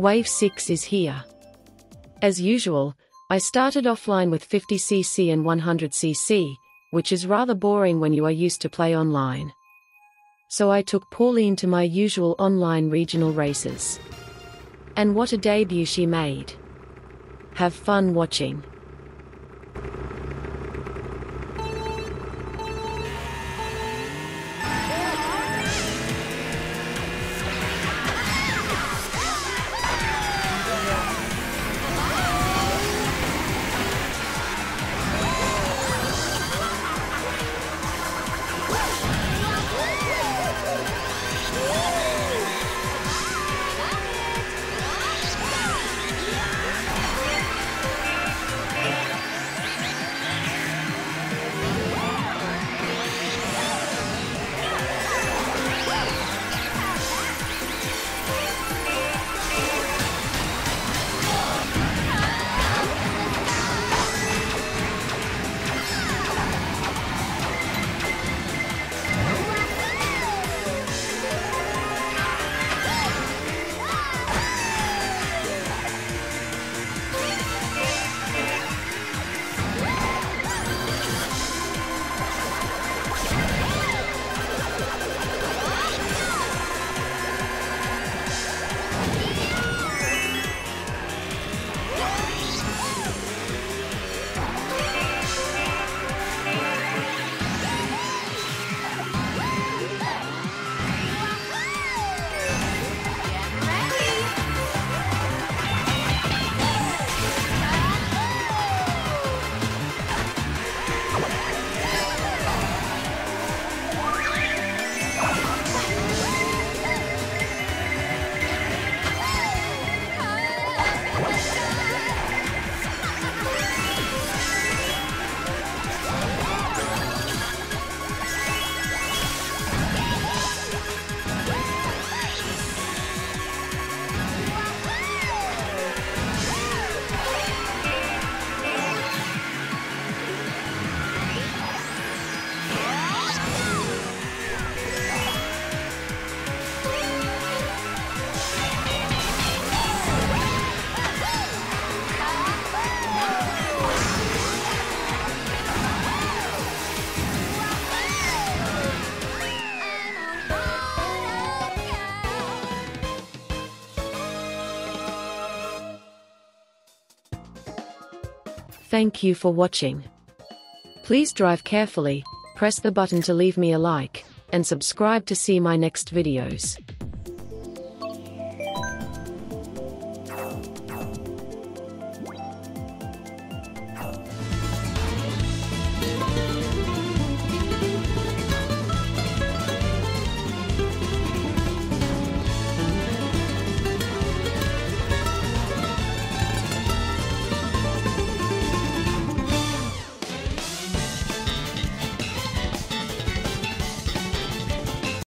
Wave 6 is here. As usual, I started offline with 50cc and 100cc, which is rather boring when you are used to play online. So I took Pauline to my usual online regional races. And what a debut she made. Have fun watching. Thank you for watching. Please drive carefully, press the button to leave me a like, and subscribe to see my next videos.